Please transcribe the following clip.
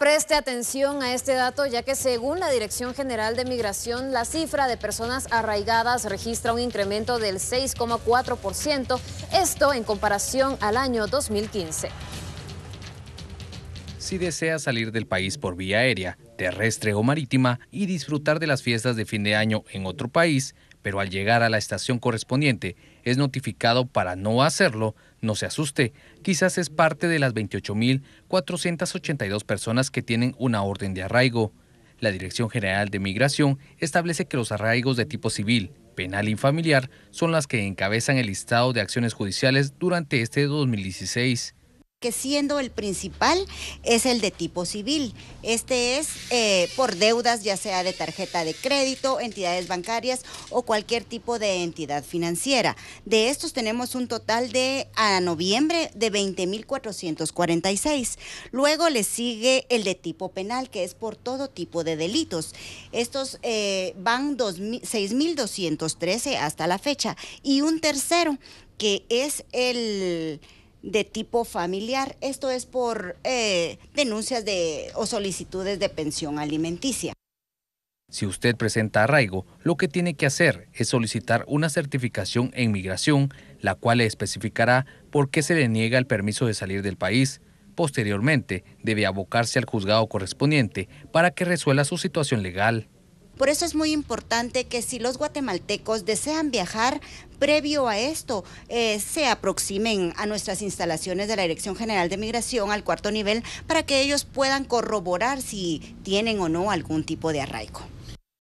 Preste atención a este dato ya que según la Dirección General de Migración, la cifra de personas arraigadas registra un incremento del 6,4%, esto en comparación al año 2015. Si desea salir del país por vía aérea, terrestre o marítima y disfrutar de las fiestas de fin de año en otro país, pero al llegar a la estación correspondiente es notificado para no hacerlo, no se asuste, quizás es parte de las 28.482 personas que tienen una orden de arraigo. La Dirección General de Migración establece que los arraigos de tipo civil, penal y familiar son las que encabezan el listado de acciones judiciales durante este 2016 que siendo el principal es el de tipo civil. Este es eh, por deudas, ya sea de tarjeta de crédito, entidades bancarias o cualquier tipo de entidad financiera. De estos tenemos un total de a noviembre de 20.446. Luego le sigue el de tipo penal, que es por todo tipo de delitos. Estos eh, van 6.213 hasta la fecha. Y un tercero, que es el de tipo familiar. Esto es por eh, denuncias de, o solicitudes de pensión alimenticia. Si usted presenta arraigo, lo que tiene que hacer es solicitar una certificación en migración, la cual le especificará por qué se le niega el permiso de salir del país. Posteriormente, debe abocarse al juzgado correspondiente para que resuelva su situación legal. Por eso es muy importante que si los guatemaltecos desean viajar, previo a esto, eh, se aproximen a nuestras instalaciones de la Dirección General de Migración al cuarto nivel para que ellos puedan corroborar si tienen o no algún tipo de arraigo.